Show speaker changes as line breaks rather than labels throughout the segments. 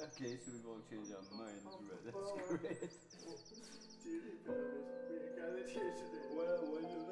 Okay, so we've all changed our minds, right? That's great.
Well,
well,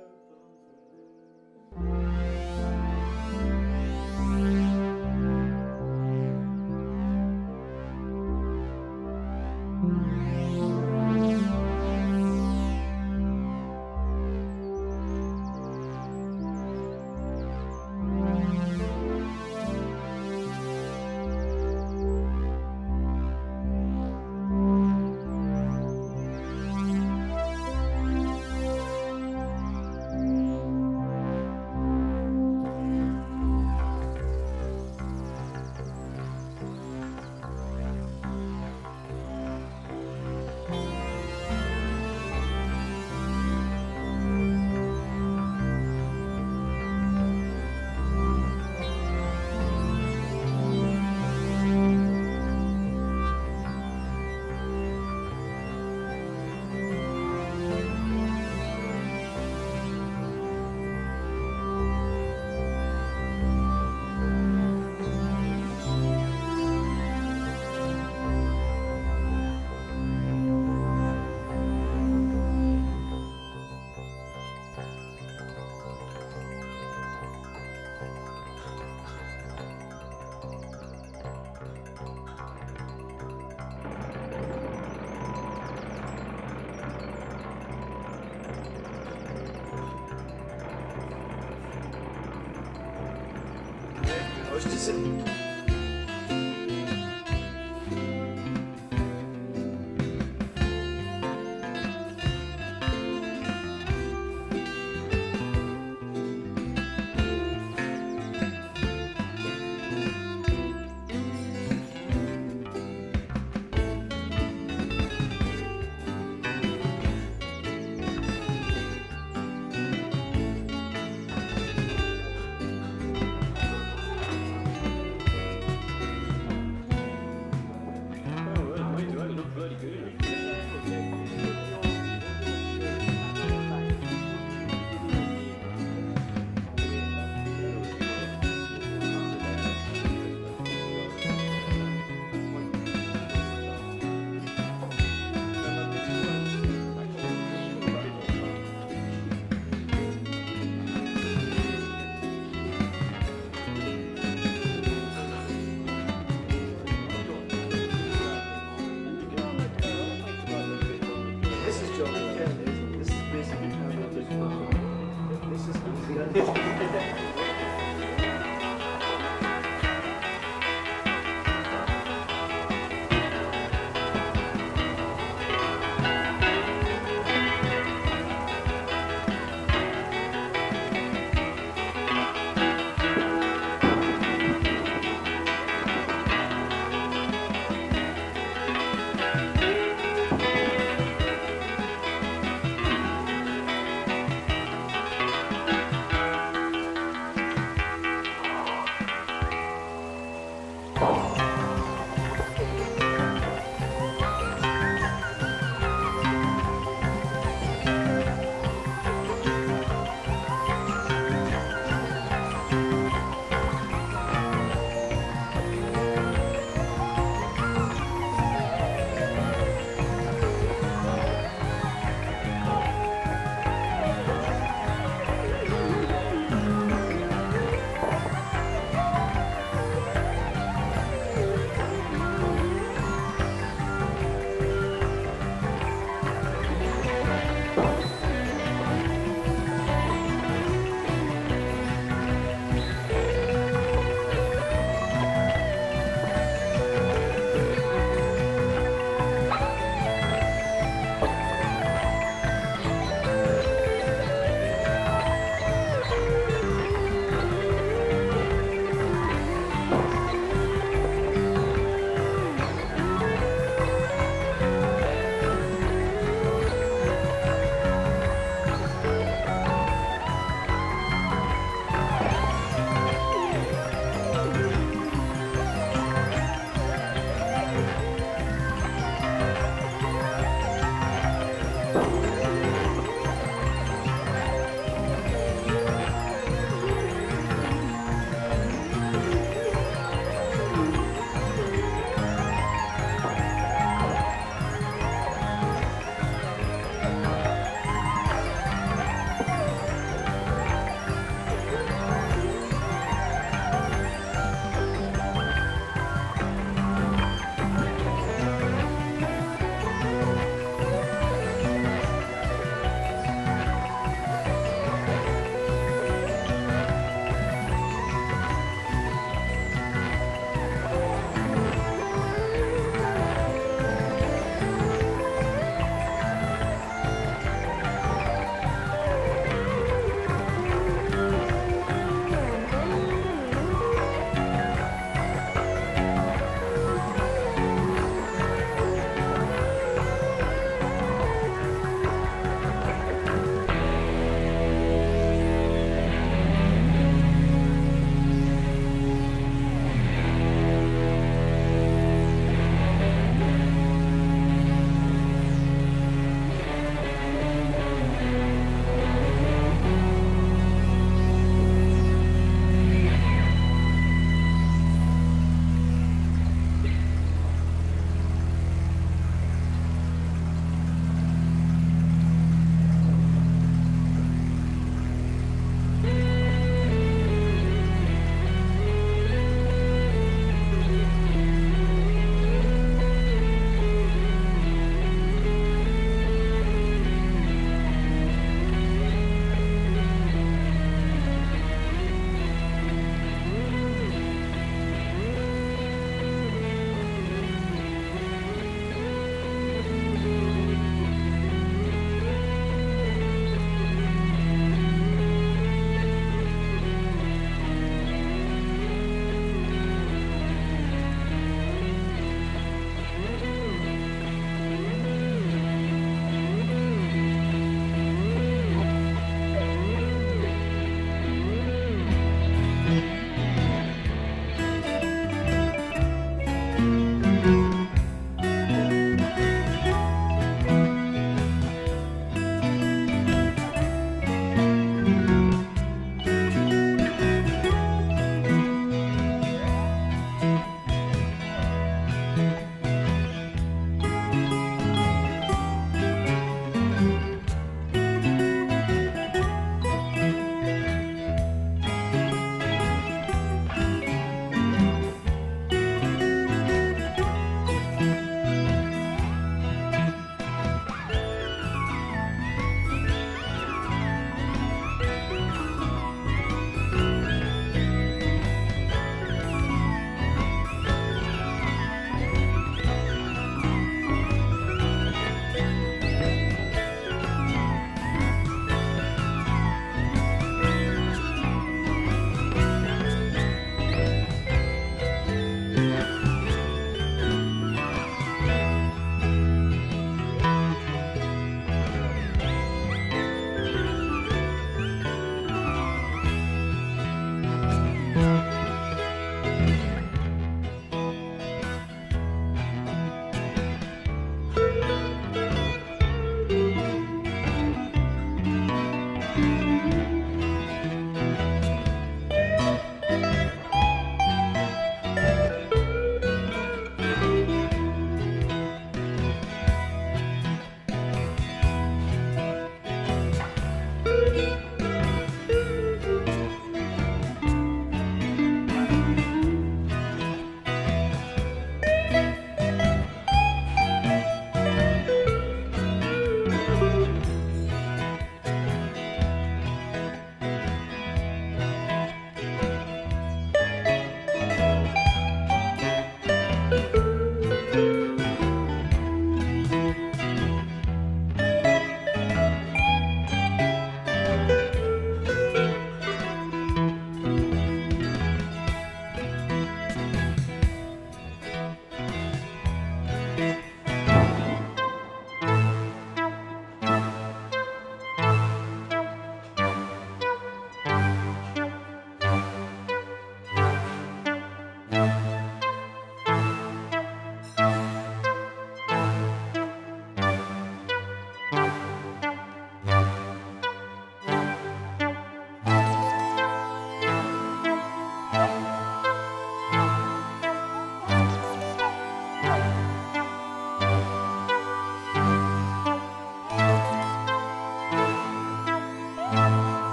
when you learn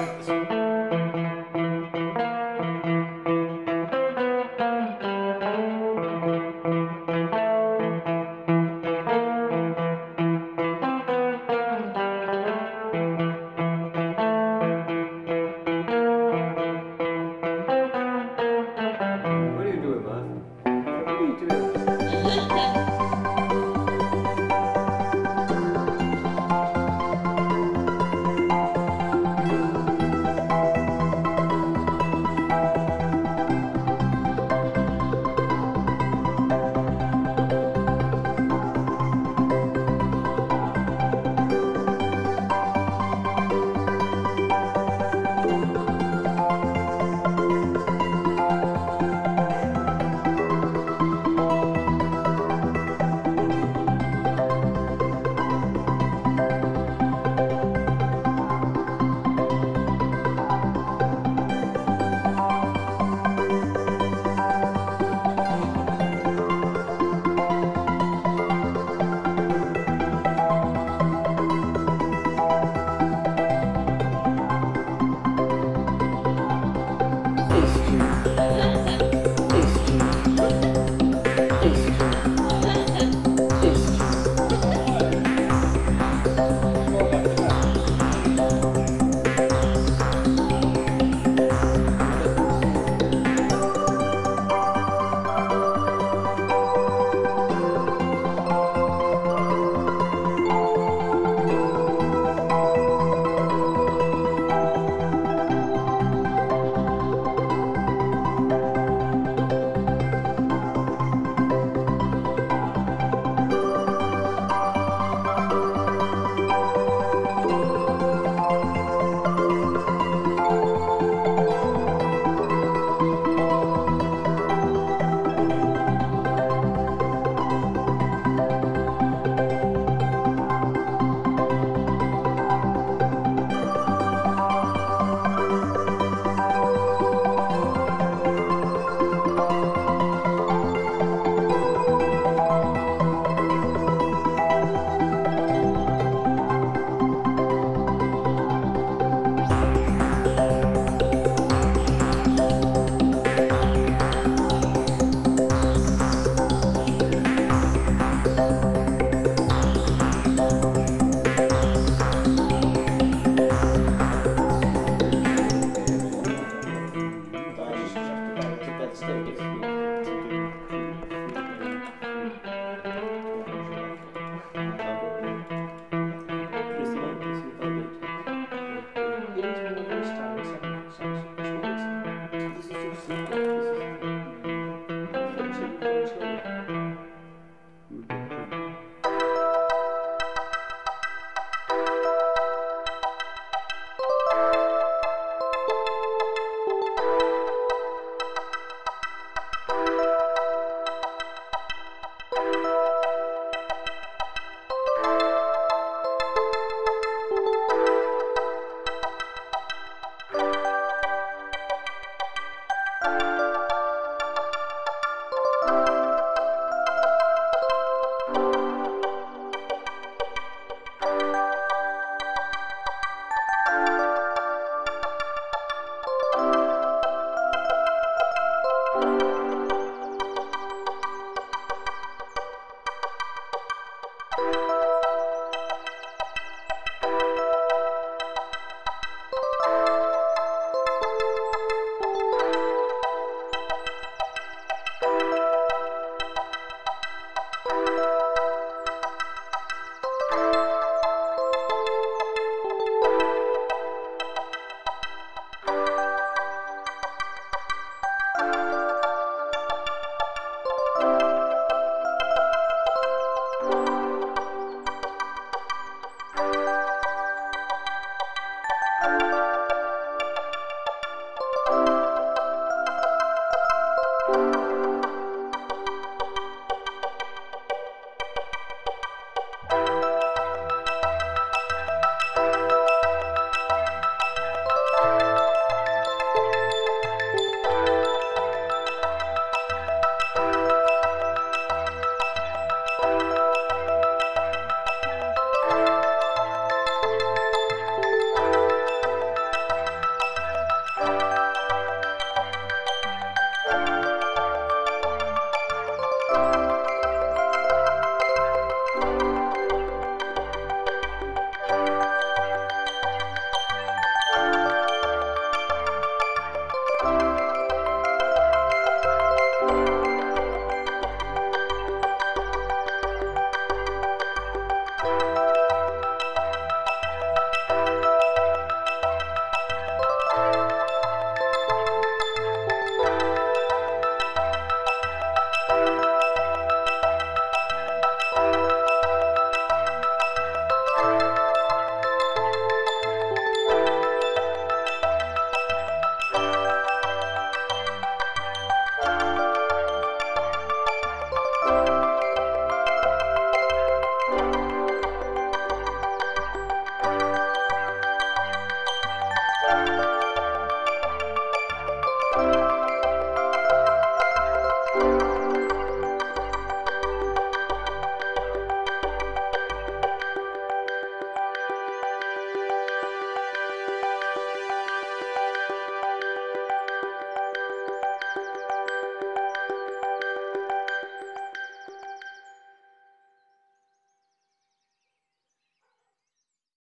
Bye.